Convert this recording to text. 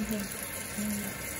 Okay.